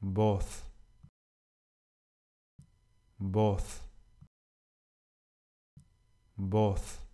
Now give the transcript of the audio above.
both. Both. Both.